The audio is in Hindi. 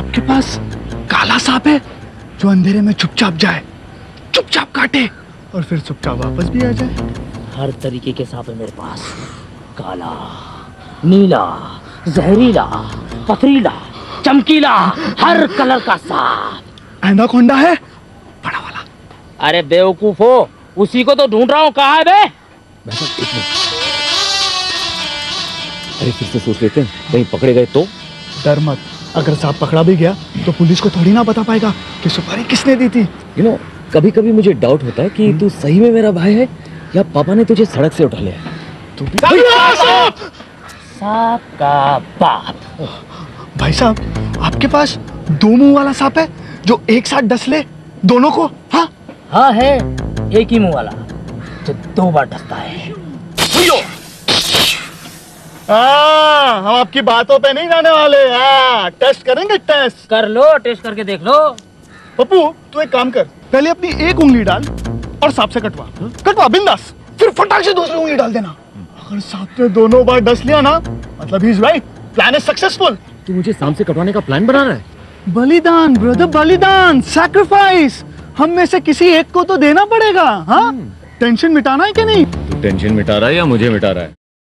आपके पास काला सांप है जो अंधेरे में चुपचाप जाए चुपचाप काटे और फिर चुपचाप वापस भी आ जाए। हर तरीके के सांप है मेरे पास। काला नीला जहरीला पथरीला चमकीला हर कलर का सांप। एनाकोंडा है? बड़ा वाला। अरे बेवकूफ़ हो उसी को तो ढूंढ रहा हूँ। कहा है बे? अरे फिर से सोच लेते हैं। कहीं पकड़े गए तो? डर मत। अगर सांप पकड़ा भी गया तो पुलिस को थोड़ी ना बता पाएगा कि सुपारी किसने दी थी। यू नो कभी कभी मुझे डाउट होता है कि तू सही में मेरा भाई है या पापा ने तुझे सड़क से उठा लिया तू भी सांप का बाप। भाई साहब आपके पास दो मुँह वाला सांप है जो एक साथ डस ले दोनों को हाँ? हाँ है एक ही मुँह वाला जो दो बार डसता है! हाँ, हम आपकी बातों पे नहीं जाने वाले। हाँ, टेस्ट करेंगे टेस्ट। कर लो टेस्ट करके देख लो। पप्पू तू एक काम कर पहले अपनी एक उंगली डाल और सांप से कटवा। कटवा बिंदास। फिर फटाक से दूसरी उंगली डाल देना। अगर सांप ने दोनों बार डस लिया ना मतलब he is right plan is successful तू मुझे शाम से कटवाने का प्लान बना रहा है। बलिदान ब्रदर बलिदान। सैक्रिफाइस हम में से किसी एक को तो देना पड़ेगा हाँ? टेंशन मिटाना है कि नहीं? तू टेंशन मिटा रहा है या मुझे मिटा रहा है?